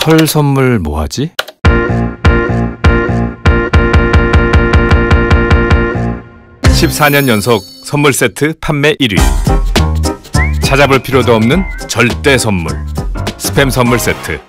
설 선물 뭐 하지? (14년) 연속 선물 세트 판매 1위. 찾아볼 필요도 없는 절대 선물. 스팸 선물 세트.